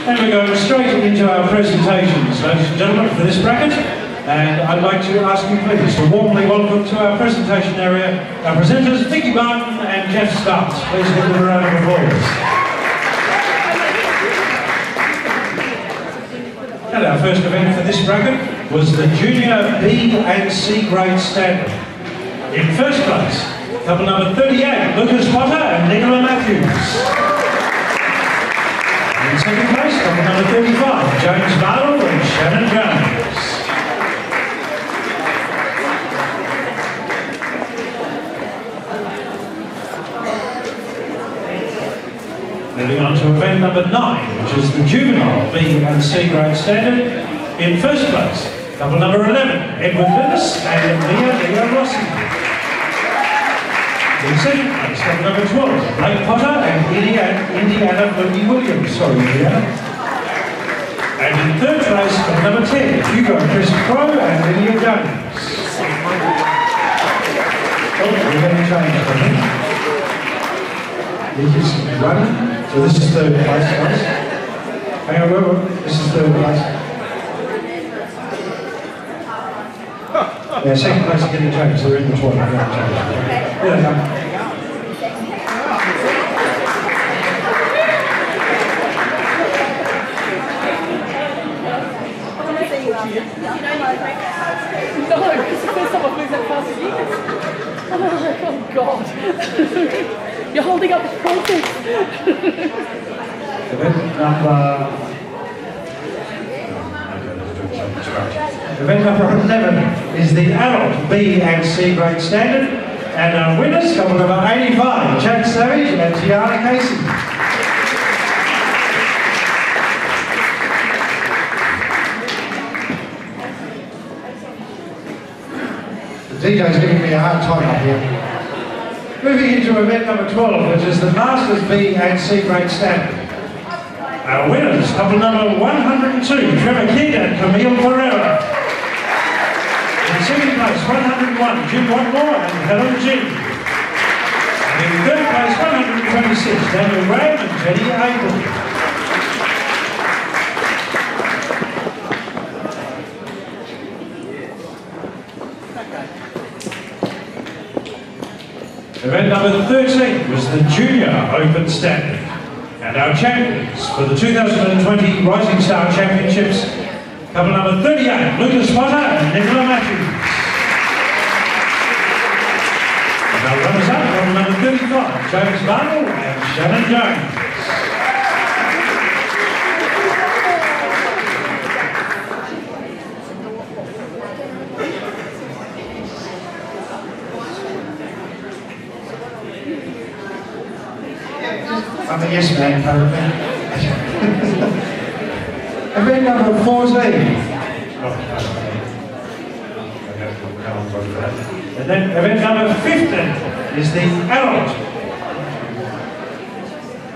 And we're going straight into our presentations, ladies and gentlemen, for this bracket. And I'd like to ask you please to warmly welcome to our presentation area our presenters Vicky Martin and Jeff Starks. Please give them a round of applause. And our first event for this bracket was the Junior B and C grade standard. In first place, couple number 38, Lucas Potter and Nicola Matthews. In second place, couple number 35, James Barlow and Shannon Jones. Moving on to event number 9, which is the Juvenile B and C grade standard. In first place, couple number 11, Edward Dennis and Leah Leah Rossi. Second place, couple number 12, Blake Potter and Indiana, Indiana Williams. Sorry, Indiana. And in third place, number 10, Hugo Chris Crow and Lydia Jones. Oh, we're going to change. This is running. So this is third place, guys. Hang on, wait, wait. This is third place. Yeah, second place is getting changed. They're in the toilet. No, that fast. Oh, God. You're holding up the process. Event number... Event number 11 is the adult B and C grade standard. And our winners, couple number 85, Jack Savage and Tiana Casey. The DJ's giving me a hard time up here. Moving into event number 12, which is the Masters B and C grade standard. Our winners, couple number 102, Trevor Kidd and Camille Pereira. Second place, 101, Jim Watmore and Helen G. And in third place, 126, Daniel Graham and Teddy Abel. Event number 13 was the Junior Open Standard. And our champions for the 2020 Rising Star Championships, couple number 38, Lucas Potter and Nicola Matthews. And our runners up, couple number 35, James Barnell and Shannon Jones. Yes. Event number 14. And then event number 15 is the adult.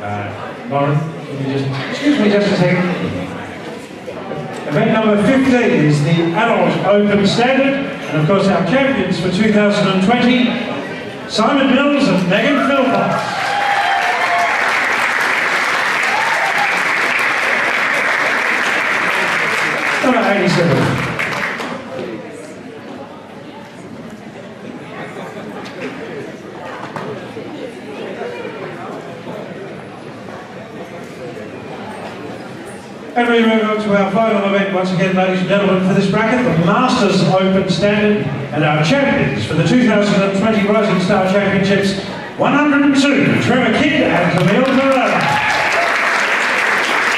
Uh, Lauren, can you just, excuse me just a second. Event number 15 is the adult open standard. And of course our champions for 2020, Simon Mills and Megan Philpott. Number 87. And we move on to our final event once again, ladies and gentlemen, for this bracket, the Masters Open Standard, and our champions for the 2020 Rising Star Championships, 102, Trevor Kidd and Camille Pereira.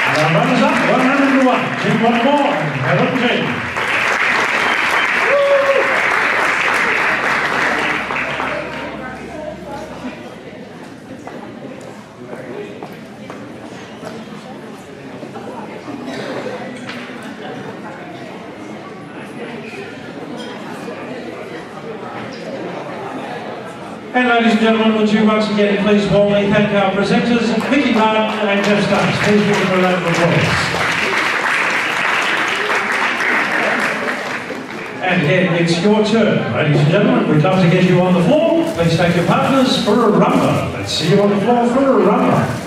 And our runners up, 101, Jim Watmore G. And ladies and gentlemen, would you once again please warmly thank our presenters, Vicky Martin and Jeff Stubbs. Please give them a round of applause. And it's your turn. Ladies and gentlemen, we'd love to get you on the floor. Please take your partners for a rumba. Let's see you on the floor for a rumba.